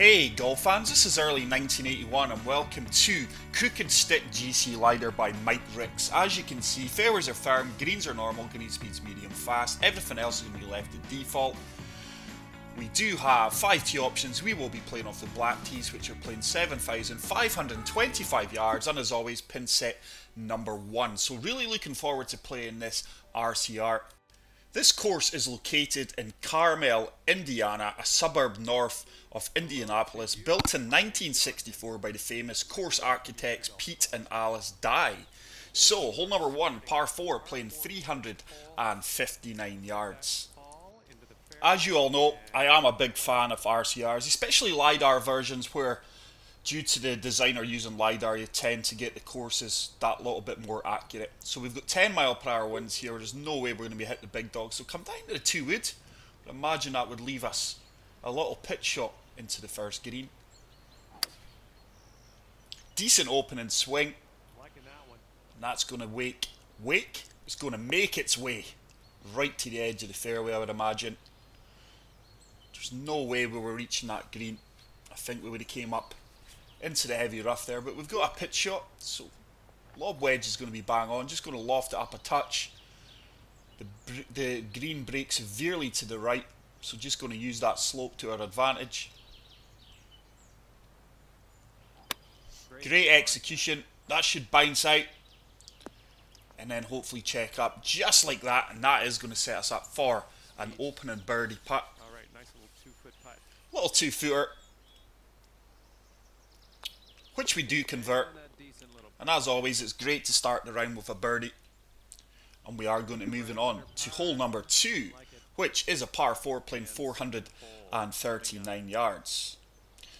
Hey golf fans, this is early 1981 and welcome to Crooked Stick GC LiDAR by Mike Ricks. As you can see, fairways are firm, greens are normal, green speeds medium fast, everything else is going to be left at default. We do have 5 tee options, we will be playing off the black tees which are playing 7,525 yards and as always pin set number 1. So really looking forward to playing this RCR. This course is located in Carmel, Indiana, a suburb north of Indianapolis, built in 1964 by the famous course architects Pete and Alice Dye. So, hole number one, par 4, playing 359 yards. As you all know, I am a big fan of RCRs, especially LiDAR versions where due to the designer using LiDAR, you tend to get the courses that little bit more accurate. So we've got 10 mile per hour winds here. There's no way we're going to be hitting the big dogs. So come down to the two wood. Imagine that would leave us a little pitch shot into the first green. Decent opening swing. And that's going to wake. Wake? It's going to make its way right to the edge of the fairway, I would imagine. There's no way we were reaching that green. I think we would have came up into the heavy rough there. But we've got a pitch shot, so lob wedge is going to be bang on. Just going to loft it up a touch. The, the green breaks severely to the right, so just going to use that slope to our advantage. Great execution. That should bounce out. And then hopefully check up just like that. And that is going to set us up for an opening birdie putt. All right, nice little two-foot putt. Little two-footer which we do convert. And as always, it's great to start the round with a birdie. And we are going to moving on to hole number two, which is a par 4 playing 439 yards.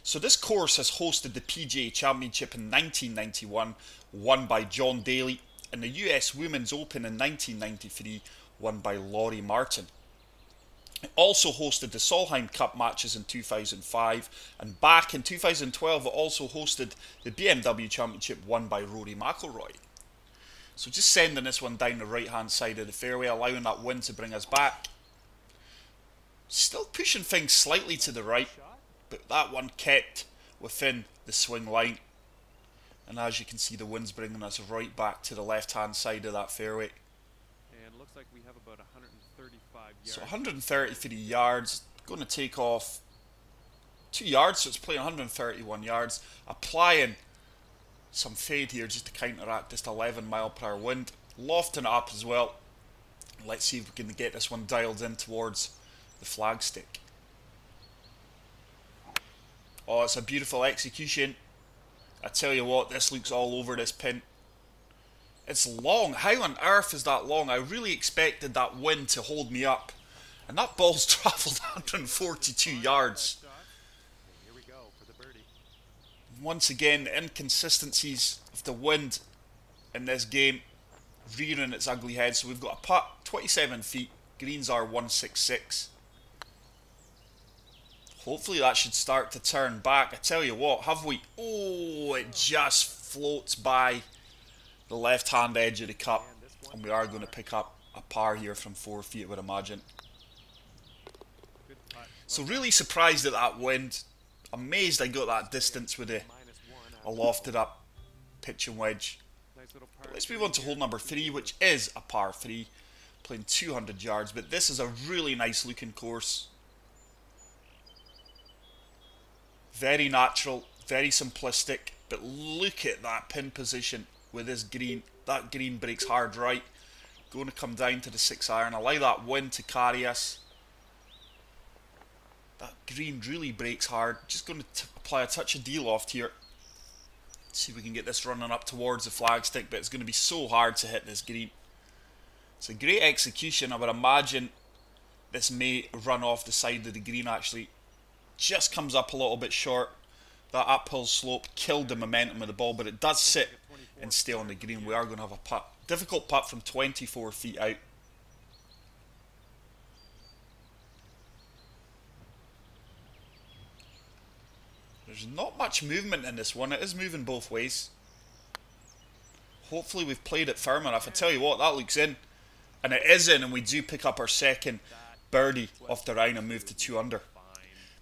So this course has hosted the PGA Championship in 1991, won by John Daly, and the US Women's Open in 1993, won by Lauri Merten. Also hosted the Solheim Cup matches in 2005, and back in 2012 it also hosted the BMW Championship won by Rory McIlroy. So just sending this one down the right hand side of the fairway, allowing that wind to bring us back. Still pushing things slightly to the right, but that one kept within the swing line. And as you can see, the wind's bringing us right back to the left hand side of that fairway. And looks like we have about 135 yards. So 133 yards, going to take off two yards, so it's playing 131 yards. Applying some fade here just to counteract this 11 mile per hour wind. Lofting it up as well. Let's see if we can get this one dialed in towards the flagstick. Oh, it's a beautiful execution. I tell you what, this looks all over this pin. It's long. How on earth is that long? I really expected that wind to hold me up. And that ball's travelled 142 yards. Once again, inconsistencies of the wind in this game rearing its ugly head. So we've got a putt, 27 feet. Greens are 166. Hopefully that should start to turn back. I tell you what, have we... Oh, it just floats by the left-hand edge of the cup. And we are going to pick up a par here from four feet, I would imagine. So really surprised at that wind. Amazed I got that distance with a, a lofted up pitch and wedge. But let's move on to hole number three, which is a par three, playing 200 yards. But this is a really nice looking course. Very natural, very simplistic, but look at that pin position with this green. That green breaks hard right. Going to come down to the 6 iron. Allow that wind to carry us. That green really breaks hard. Just going to apply a touch of D-loft here. See if we can get this running up towards the flagstick, but it's going to be so hard to hit this green. It's a great execution. I would imagine this may run off the side of the green actually. Just comes up a little bit short. That uphill slope killed the momentum of the ball, but it does sit and stay on the green. We are going to have a putt. Difficult putt from 24 feet out. There's not much movement in this one. It is moving both ways. Hopefully we've played it firm enough. I tell you what, that looks in. And it is in, and we do pick up our second birdie off the round and move to 2 under.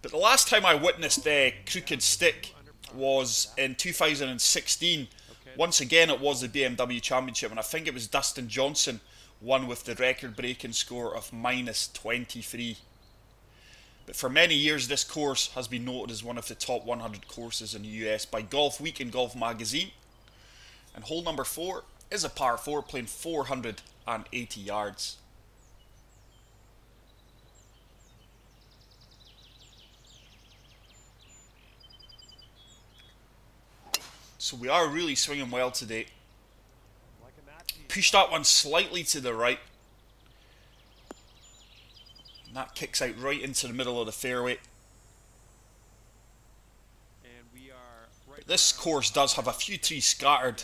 But the last time I witnessed the crooked stick was in 2016. Once again, it was the BMW Championship, and I think it was Dustin Johnson won with the record breaking score of minus 23. But for many years, this course has been noted as one of the top 100 courses in the US by Golfweek and Golf Magazine. And hole number four is a par 4 playing 480 yards. So we are really swinging well today. Push that one slightly to the right. And that kicks out right into the middle of the fairway. Right this course does have a few trees scattered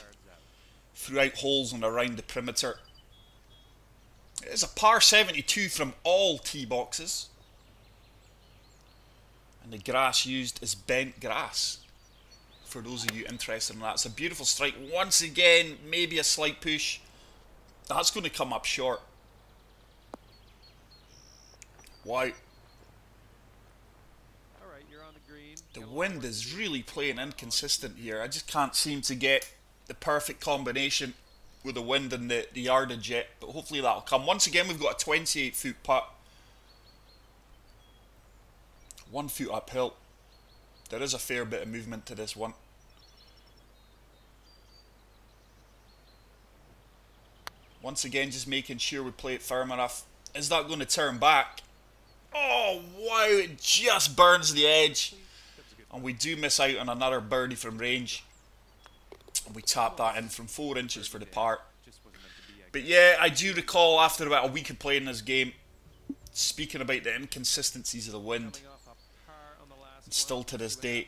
throughout holes and around the perimeter. It is a par 72 from all tee boxes. And the grass used is bent grass. For those of you interested in that. It's a beautiful strike. Once again, maybe a slight push. That's going to come up short. Wow. All right, you're on the green. The wind is really playing inconsistent here. I just can't seem to get the perfect combination with the wind and the, the yardage yet. But hopefully that'll come. Once again, we've got a 28 foot putt. One foot uphill. There is a fair bit of movement to this one. Once again, just making sure we play it firm enough. Is that going to turn back? Oh, wow, it just burns the edge. And we do miss out on another birdie from range. And we tap that in from four inches for the par. Just wasn't meant to be, I But yeah, I do recall after about a week of playing this game, speaking about the inconsistencies of the wind. Coming off a par on the last Still to this day.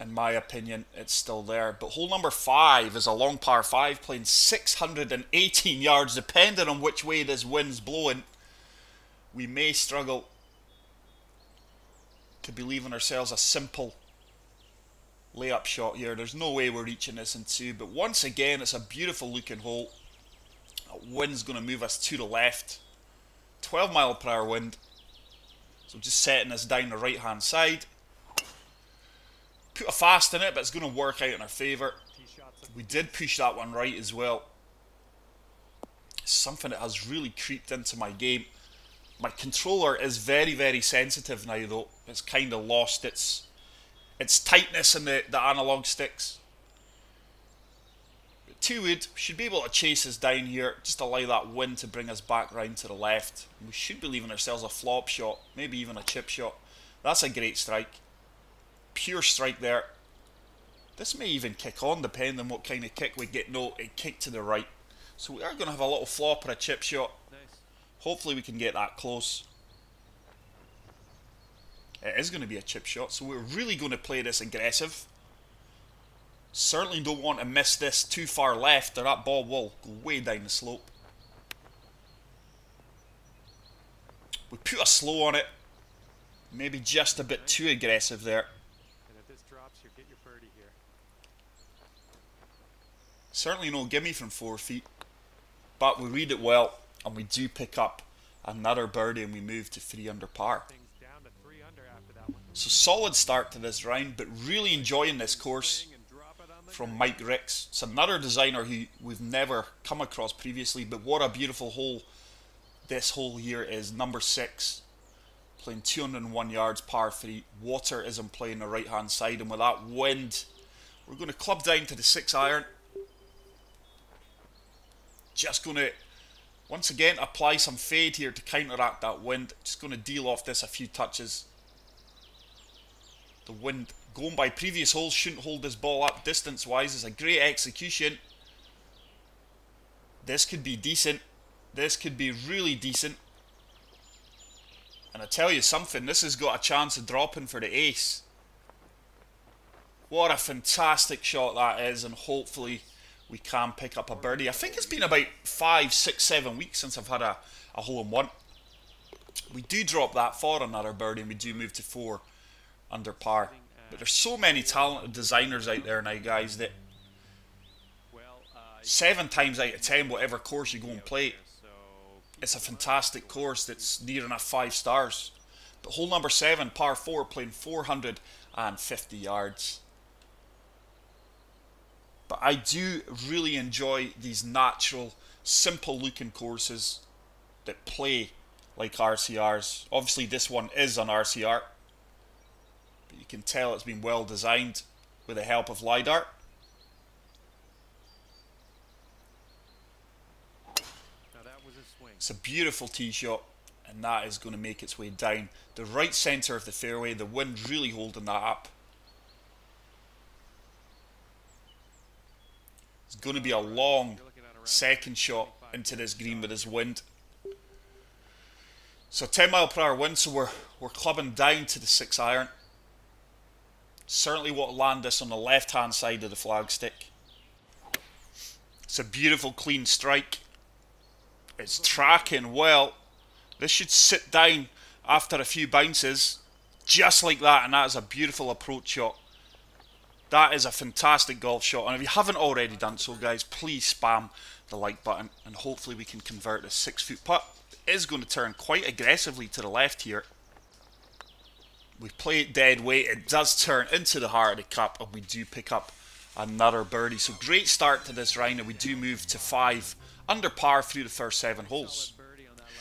In my opinion, it's still there. But hole number five is a long par five, playing 618 yards, depending on which way this wind's blowing. We may struggle to believe in ourselves a simple layup shot here. There's no way we're reaching this in two. But once again, it's a beautiful looking hole. That wind's going to move us to the left. 12 mile per hour wind. So just setting us down the right hand side. Put a fast in it, but it's going to work out in our favour. We did push that one right as well. Something that has really creeped into my game. My controller is very, very sensitive now, though. It's kind of lost its its tightness in the, the analog sticks. But two wood should be able to chase us down here. Just allow that wind to bring us back round to the left. We should be leaving ourselves a flop shot, maybe even a chip shot. That's a great strike. Pure strike there. This may even kick on depending on what kind of kick we get. No, it kicked to the right. So we are going to have a little flop or a chip shot. Hopefully we can get that close. It is going to be a chip shot, so we're really going to play this aggressive. Certainly don't want to miss this too far left or that ball will go way down the slope. We put a slow on it. Maybe just a bit too aggressive there. And if this drops, you get your birdie here. Certainly no gimme from four feet. But we read it well and we do pick up another birdie and we move to three under par. So solid start to this round, but really enjoying this course from. Mike Ricks. It's another designer who we've never come across previously, but what a beautiful hole this hole here is. Number six, playing 201 yards, par three. Water is in play on the right hand side, and with that wind, we're going to club down to the six iron. Just going to once again apply some fade here to counteract that wind. Just going to deal off this a few touches. The wind going by previous holes shouldn't hold this ball up distance wise. It's a great execution. This could be decent. This could be really decent. And I tell you something, this has got a chance of dropping for the ace. What a fantastic shot that is, and hopefully we can pick up a birdie. I think it's been about five, six, seven weeks since I've had a, a hole in one. We do drop that for another birdie, and we do move to four under par. But there's so many talented designers out there now, guys, that seven times out of ten, whatever course you go and play, it's a fantastic course that's near enough five stars. But hole number seven, par four, playing 450 yards. But I do really enjoy these natural, simple looking courses that play like RCRs. Obviously, this one is an RCR, but you can tell it's been well designed with the help of LiDAR. Now that was a swing. It's a beautiful tee shot, and that is going to make its way down the right centre of the fairway. The wind really holding that up. It's going to be a long second shot into this green with this wind. So 10 mile per hour wind, so we're, we're clubbing down to the 6 iron. Certainly what land this on the left hand side of the flagstick. It's a beautiful clean strike. It's tracking well. This should sit down after a few bounces. Just like that, and that is a beautiful approach shot. That is a fantastic golf shot, and if you haven't already done so, guys, please spam the like button, and hopefully we can convert a six-foot putt. It is going to turn quite aggressively to the left here. We play it dead weight. It does turn into the heart of the cup, and we do pick up another birdie. So great start to this round, and we do move to five under par through the first seven holes.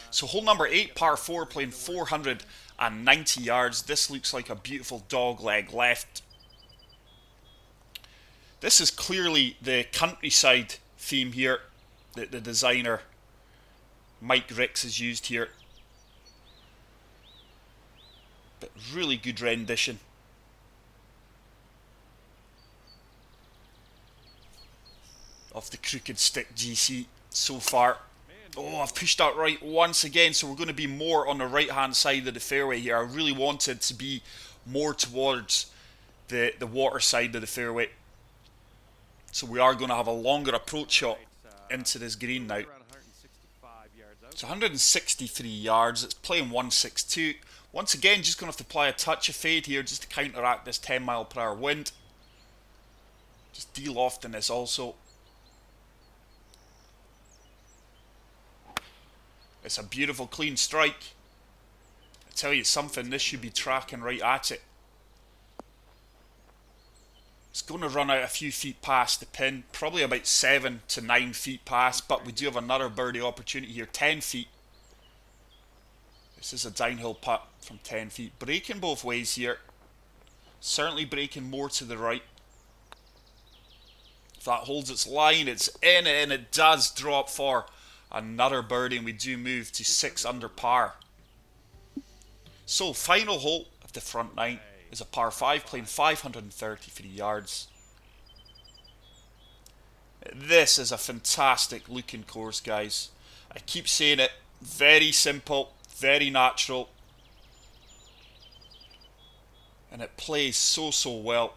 So hole number eight, par four, playing 490 yards. This looks like a beautiful dog leg left this is clearly the countryside theme here that the designer Mike Ricks has used here. But really good rendition. Of the Crooked Stick GC so far. Oh, I've pushed that right once again, so we're going to be more on the right hand side of the fairway here. I really wanted to be more towards the, the water side of the fairway. So we are going to have a longer approach shot into this green now. It's 163 yards. It's playing 162. Once again, just going to have to apply a touch of fade here just to counteract this 10 mile per hour wind. Just deal de-lofting this also. It's a beautiful clean strike. I tell you something, this should be tracking right at it. It's going to run out a few feet past the pin, probably about 7 to 9 feet past, but we do have another birdie opportunity here, 10 feet. This is a downhill putt from 10 feet. Breaking both ways here. Certainly breaking more to the right. If that holds its line, it's in and it does drop for another birdie and we do move to 6 under par. So, final hole of the front nine is a par 5 playing 533 yards. This is a fantastic looking course, guys. I keep saying it. Very simple, very natural. And it plays so, so well.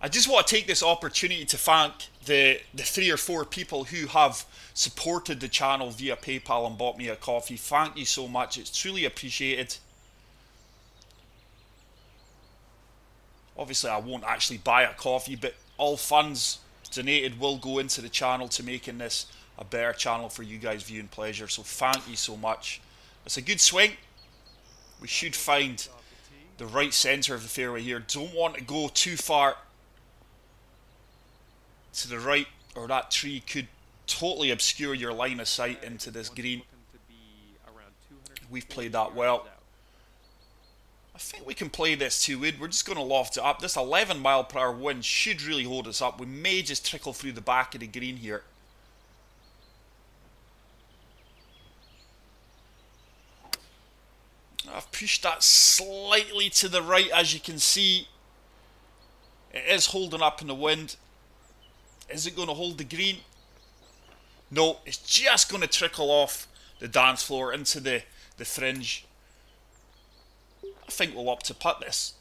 I just want to take this opportunity to thank the, the three or four people who have supported the channel via PayPal and bought me a coffee. Thank you so much. It's truly appreciated. Obviously, I won't actually buy a coffee, but all funds donated will go into the channel to making this a better channel for you guys viewing pleasure. So thank you so much. It's a good swing. We should find the right centre of the fairway here. Don't want to go too far to the right or that tree could totally obscure your line of sight into this green. We've played that well. I think we can play this too. We're just going to loft it up. This 11 mile per hour wind should really hold us up. We may just trickle through the back of the green here. I've pushed that slightly to the right as you can see. It is holding up in the wind. Is it going to hold the green? No, it's just going to trickle off the dance floor into the, the fringe. I think we'll opt to putt this.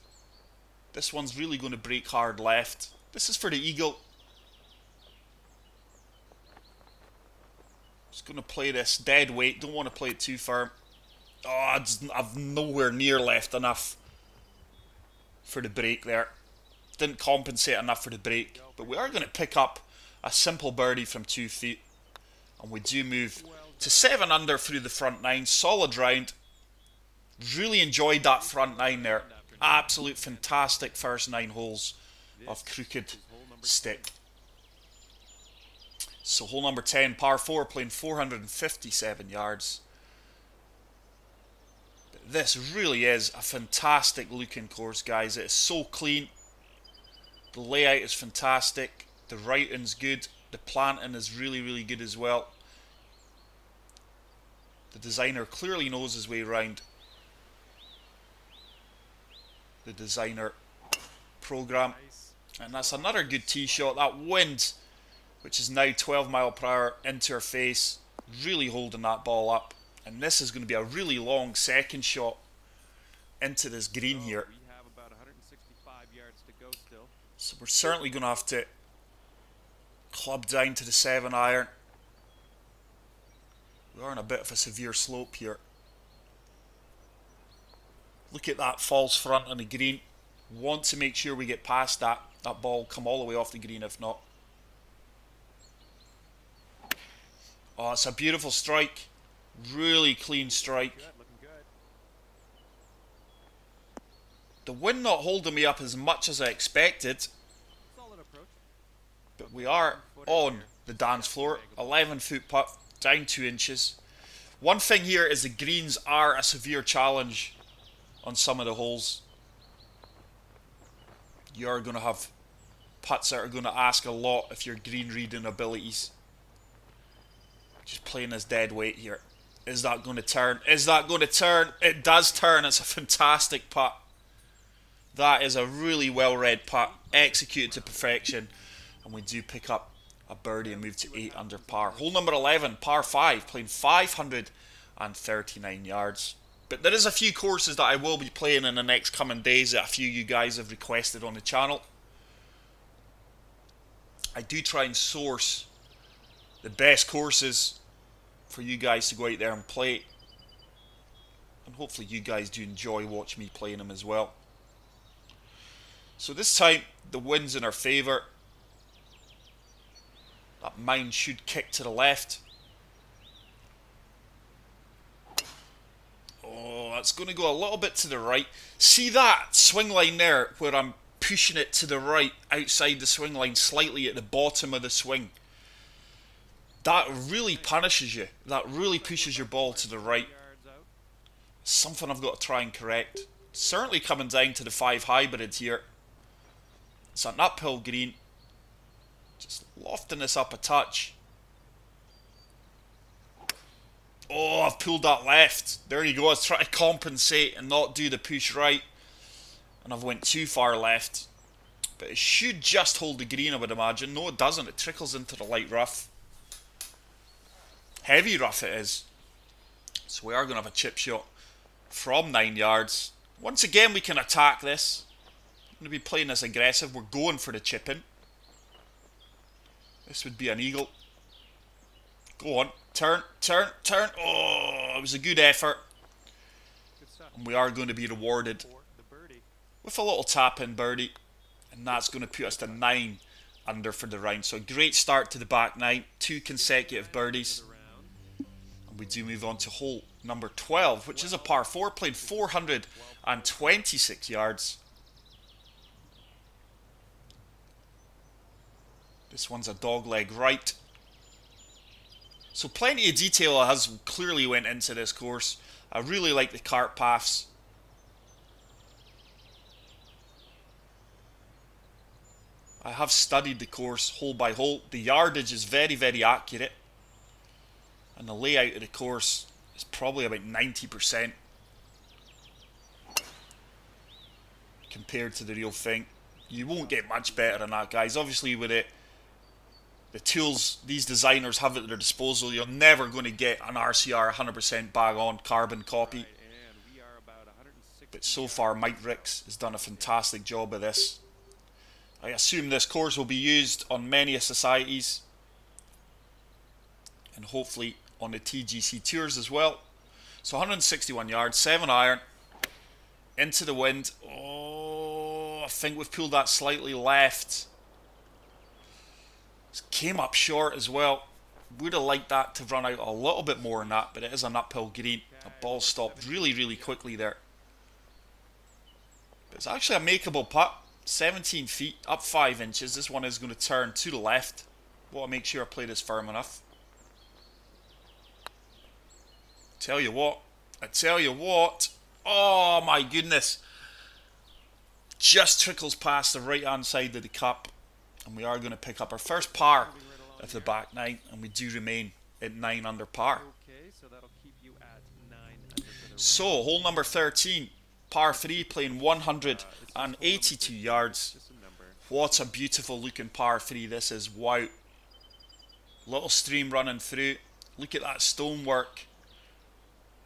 This one's really going to break hard left. This is for the eagle. Just going to play this dead weight. Don't want to play it too firm. Oh, ah, I've nowhere near left enough for the break there. Didn't compensate enough for the break. But we are going to pick up a simple birdie from two feet. And we do move to seven under through the front nine. Solid round. Really enjoyed that front nine there. Absolute fantastic first nine holes of crooked stick. So hole number 10, par 4, playing 457 yards. This really is a fantastic looking course, guys. It is so clean. The layout is fantastic. The writing's good. The planting is really, really good as well. The designer clearly knows his way around the designer program. And that's another good tee shot. That wind, which is now 12 mile per hour into her face, really holding that ball up. And this is going to be a really long second shot into this green here. So we're certainly going to have to club down to the 7 iron. We are on a bit of a severe slope here. Look at that false front on the green. Want to make sure we get past that. That ball come all the way off the green if not. Oh, it's a beautiful strike. Really clean strike. The wind not holding me up as much as I expected. But we are on the dance floor. 11 foot putt, down 2 inches. One thing here is the greens are a severe challenge on some of the holes. You're going to have putts that are going to ask a lot of your green reading abilities. Just playing as dead weight here. Is that going to turn? Is that going to turn? It does turn. It's a fantastic putt. That is a really well read putt, executed to perfection. And we do pick up a birdie and move to 8 under par. Hole number 11, par 5, playing 539 yards. But there is a few courses that I will be playing in the next coming days that a few of you guys have requested on the channel. I do try and source the best courses for you guys to go out there and play. And hopefully you guys do enjoy watching me playing them as well. So this time the wind's in our favour. That mine should kick to the left. Oh, that's going to go a little bit to the right. See that swing line there where I'm pushing it to the right outside the swing line slightly at the bottom of the swing. That really punishes you. That really pushes your ball to the right. Something I've got to try and correct. Certainly coming down to the 5 hybrids here. It's an uphill green. Just lofting this up a touch. Oh, I've pulled that left. There you go. I was trying to compensate and not do the push right. And I've went too far left. But it should just hold the green, I would imagine. No, it doesn't. It trickles into the light rough. Heavy rough it is. So we are going to have a chip shot from 9 yards. Once again, we can attack this. I'm going to be playing this aggressive. We're going for the chipping. This would be an eagle. Go on. Turn, turn, turn. Oh, it was a good effort. And we are going to be rewarded with a little tap in birdie. And that's going to put us to 9 under for the round. So a great start to the back nine. Two consecutive birdies. And we do move on to hole number 12, which is a par 4, played 426 yards. This one's a dog leg right. So plenty of detail has clearly went into this course. I really like the cart paths. I have studied the course hole by hole. The yardage is very, very accurate. And the layout of the course is probably about 90% compared to the real thing. You won't get much better than that, guys. Obviously, with it the tools these designers have at their disposal, you're never going to get an RCR 100% bag on carbon copy. But so far, Mike Ricks has done a fantastic job of this. I assume this course will be used on many societies and hopefully on the TGC tours as well. So 161 yards, 7 iron, into the wind. Oh, I think we've pulled that slightly left. Came up short as well. Would have liked that to run out a little bit more than that, but it is an uphill green. A ball stopped really, really quickly there. But it's actually a makeable putt. 17 feet, up 5 inches. This one is going to turn to the left. Want to make sure I play this firm enough. Tell you what. I tell you what. Oh my goodness. Just trickles past the right hand side of the cup. And we are going to pick up our first par of the back nine. And we do remain at 9 under par. Okay, so that'll keep you at nine under for the So, hole number 13, par 3, playing 182 uh, yards. A. What a beautiful looking par 3 this is. Wow. Little stream running through. Look at that stonework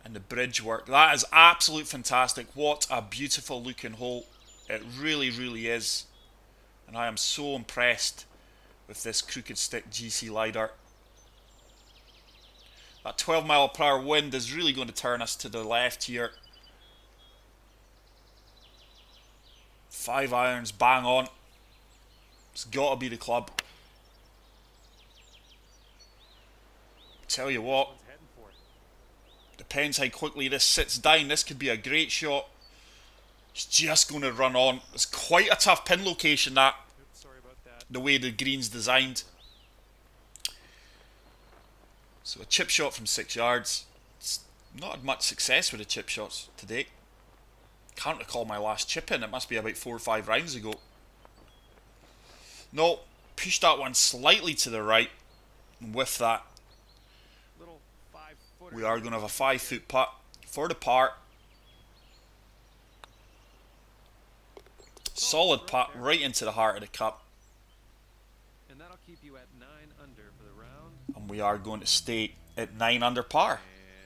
and the bridge work. That is absolute fantastic. What a beautiful looking hole. It really, really is. And I am so impressed with this crooked stick GC LiDAR. That 12 mile per hour wind is really going to turn us to the left here. Five irons, bang on. It's got to be the club. Tell you what, depends how quickly this sits down. This could be a great shot. It's just going to run on. It's quite a tough pin location, that, Oops, sorry about that. the way the green's designed. So a chip shot from six yards. It's not had much success with the chip shots to date. Can't recall my last chip in. It must be about four or five rounds ago. No, push that one slightly to the right. And with that, Little five footer. we are going to have a five foot putt for the par. Solid putt right into the heart of the cup. And that'll keep you at nine under for the round. And we are going to stay at 9 under par.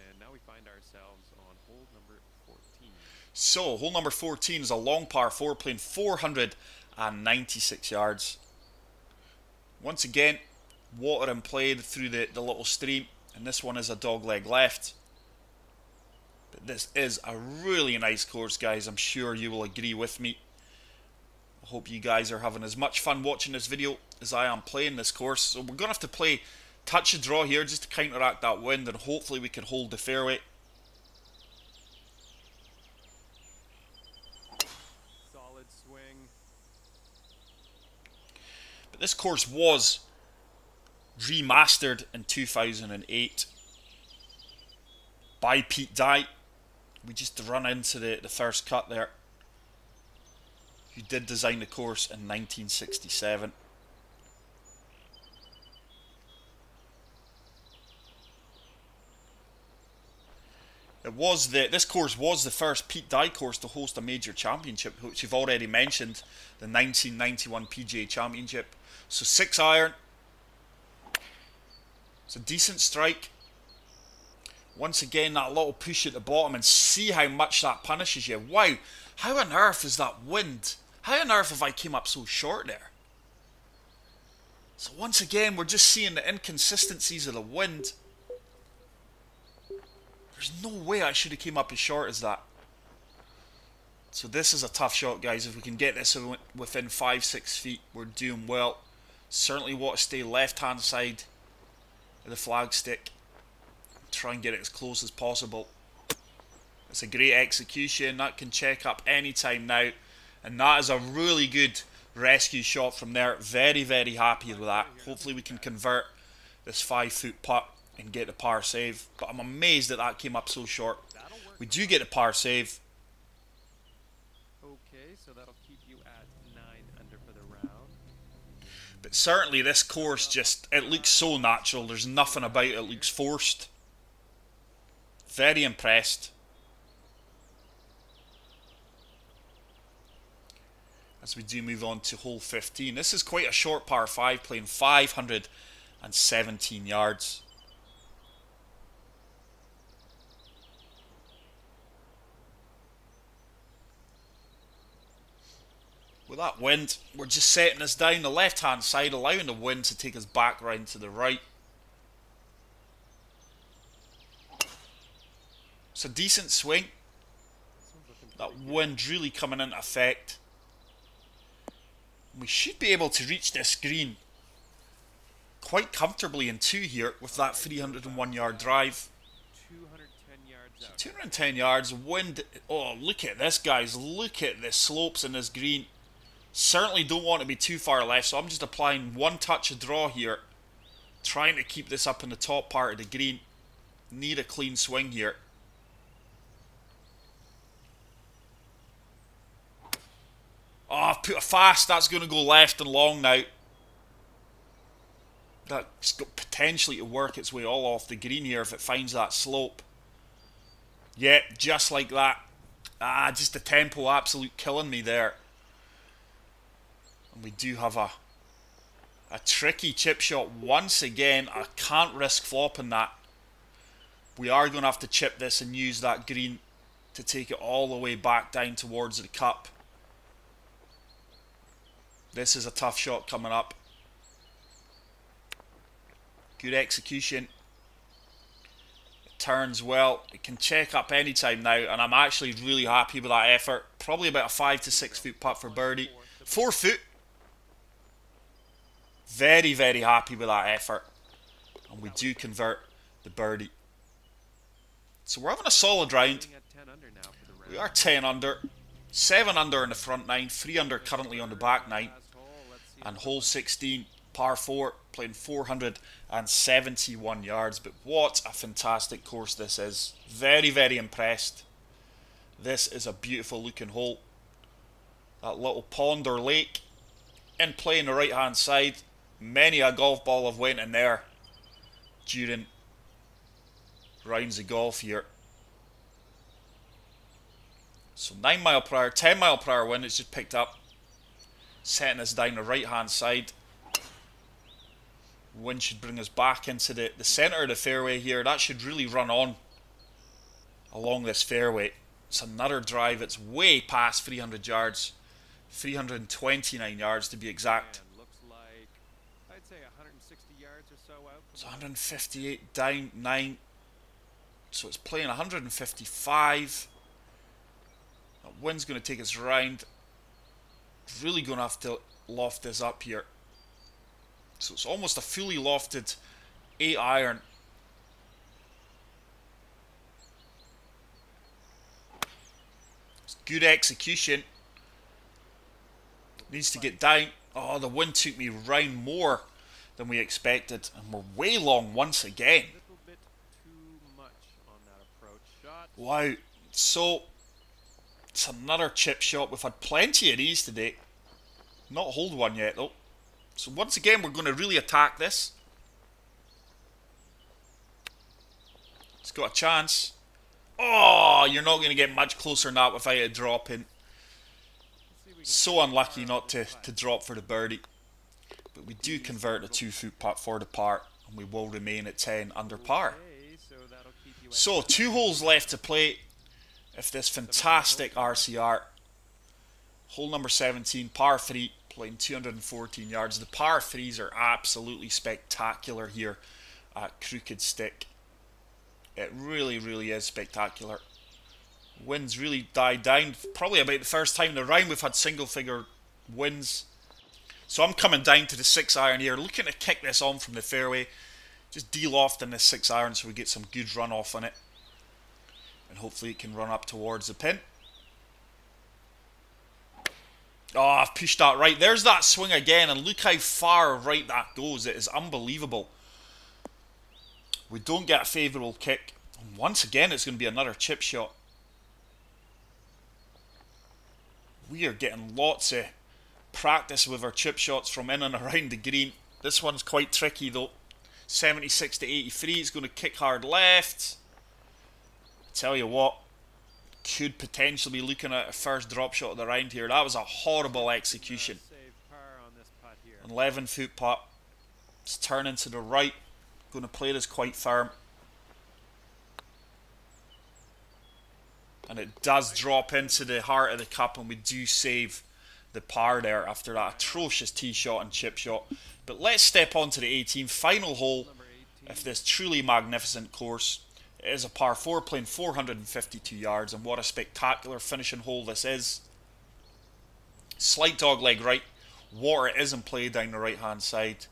And now we find ourselves on hole number 14. So, hole number 14 is a long par 4 playing 496 yards. Once again, water and played through the, the little stream. And this one is a dog leg left. But this is a really nice course, guys. I'm sure you will agree with me. Hope you guys are having as much fun watching this video as I am playing this course. So we're going to have to play touch and draw here just to counteract that wind and hopefully we can hold the fairway. Solid swing. But this course was remastered in 2008 by Pete Dye. We just run into the, the first cut there. Who did design the course in 1967. It was the this course was the first Pete Dye course to host a major championship, which you've already mentioned, the 1991 PGA Championship. So six iron. It's a decent strike. Once again, that little push at the bottom, and see how much that punishes you. Wow, how on earth is that wind? How on earth have I came up so short there? So once again, we're just seeing the inconsistencies of the wind. There's no way I should have came up as short as that. So this is a tough shot, guys. If we can get this within five, six feet, we're doing well. Certainly want to stay left-hand side of the flagstick. Try and get it as close as possible. It's a great execution. That can check up any time now. And that is a really good rescue shot from there. Very, very happy with that. Hopefully we can convert this five-foot putt and get the par save. But I'm amazed that that came up so short. We do get the par save. Okay, so that'll keep you at nine under for the round. But certainly this course just, it looks so natural. There's nothing about it that looks forced. Very impressed. As we do move on to hole 15. This is quite a short par 5, playing 517 yards. With that wind, we're just setting us down the left hand side, allowing the wind to take us back round to the right. It's a decent swing. That wind really coming into effect. We should be able to reach this green quite comfortably in two here with that 301 yard drive. 210 yards out. 210 yards, wind. Oh, look at this, guys. Look at the slopes in this green. Certainly don't want to be too far left, so I'm just applying one touch of draw here. Trying to keep this up in the top part of the green. Need a clean swing here. Oh, I've put a fast. That's going to go left and long now. That's got potentially to work its way all off the green here if it finds that slope. Yeah, just like that. Ah, just the tempo absolute killing me there. And we do have a a tricky chip shot once again. I can't risk flopping that. We are going to have to chip this and use that green to take it all the way back down towards the cup. This is a tough shot coming up. Good execution. It turns well. It can check up anytime now, and I'm actually really happy with that effort. Probably about a five to six foot putt for birdie. Four foot. Very, very happy with that effort. And we do convert the birdie. So we're having a solid round. Sitting at 10 under now for the round. We are 10 under. 7 under in the front 9. 3 under currently on the back 9. Last hole, let's see And hole 16, par 4, playing 471 yards. But what a fantastic course this is. Very, very impressed. This is a beautiful looking hole. That little pond or lake in play on the right hand side. Many a golf ball have went in there during rounds of golf here. So 9 mile per hour, 10 mile per hour wind, it's just picked up. Setting us down the right hand side. Wind should bring us back into the, the centre of the fairway here. That should really run on along this fairway. It's another drive. It's way past 300 yards. 329 yards to be exact. Looks like, I'd say 160 yards or so out. It's 158 down 9. So it's playing 155. That wind's going to take us round. Really going to have to loft this up here. So it's almost a fully lofted 8 iron. It's good execution. Needs to get down. Oh, the wind took me round more than we expected, and we're way long once again. a little bit too much on that approach shot. Wow. So, it's another chip shot. We've had plenty of these today. Not hold one yet, though. So, once again, we're going to really attack this. It's got a chance. Oh, you're not going to get much closer than that without a drop in. Let's see if we can So unlucky not to, to drop for the birdie. But we do convert a two foot putt for the par, and we will remain at 10 under par. Okay, so that'll keep you at So, two holes left to play. If this fantastic RCR, hole number 17, par 3, playing 214 yards. The par 3s are absolutely spectacular here at Crooked Stick. It really, really is spectacular. Winds really died down. Probably about the first time in the round we've had single figure wins. So I'm coming down to the six iron here, looking to kick this on from the fairway. Just de-loft in this six iron so we get some good runoff on it. And hopefully it can run up towards the pin. Oh, I've pushed that right. There's that swing again, and look how far right that goes. It is unbelievable. We don't get a favourable kick. And once again, it's going to be another chip shot. We are getting lots of practice with our chip shots from in and around the green. This one's quite tricky though. 76 to 83. It's going to kick hard left. Tell you what, could potentially be looking at a first drop shot of the round here. That was a horrible execution. Here. 11 foot putt. It's turning to the right. Going to play this quite firm. And it does drop into the heart of the cup, and we do save the par there after that atrocious tee shot and chip shot. But let's step on to the 18th final hole 18. of this truly magnificent course. Is a par 4 playing 452 yards, and what a spectacular finishing hole this is. Slight dog leg right. Water is in play down the right hand side.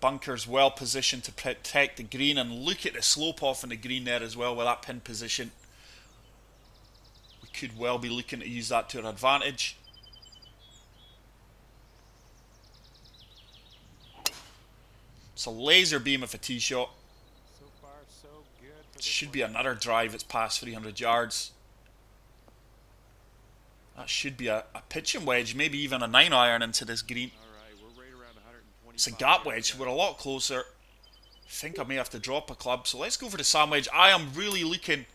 Bunker's well positioned to protect the green and look at the slope off in the green there as well with that pin position. We could well be looking to use that to our advantage. It's a laser beam of a tee shot. So far, so good. Should be another drive that's past 300 yards. That should be a, a pitching wedge, maybe even a 9 iron into this green. All we're right around 120. It's a gap wedge, we're a lot closer. I think I may have to drop a club, so let's go for the sand wedge. I am really looking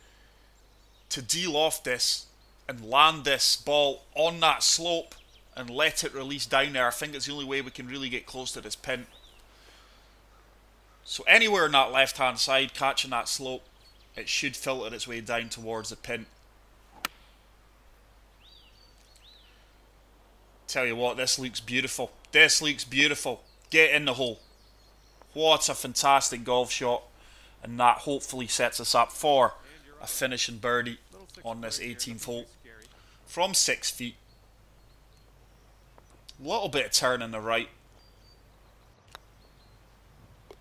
to deal off this and land this ball on that slope and let it release down there. I think it's the only way we can really get close to this pin. So anywhere on that left hand side, catching that slope, it should filter its way down towards the pin. Tell you what, this looks beautiful. This looks beautiful. Get in the hole. What a fantastic golf shot. And that hopefully sets us up for a finishing birdie on this 18th hole. From 6 feet. A little bit of turn in the right.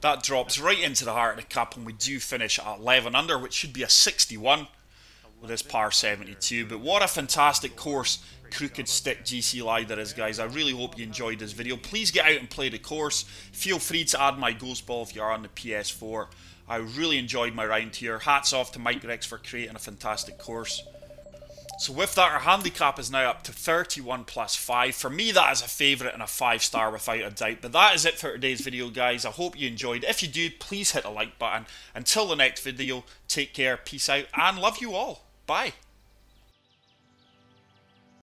That drops right into the heart of the cup and we do finish at 11 under, which should be a 61 with this par 72. But what a fantastic course Crooked Stick GC there is, guys. I really hope you enjoyed this video. Please get out and play the course. Feel free to add my Ghost Ball if you're on the PS4. I really enjoyed my round here. Hats off to Mike Rex for creating a fantastic course. So with that, our handicap is now up to 31 plus 5. For me, that is a favourite and a 5 star without a doubt. But that is it for today's video, guys. I hope you enjoyed. If you do, please hit the like button. Until the next video, take care, peace out, and love you all. Bye.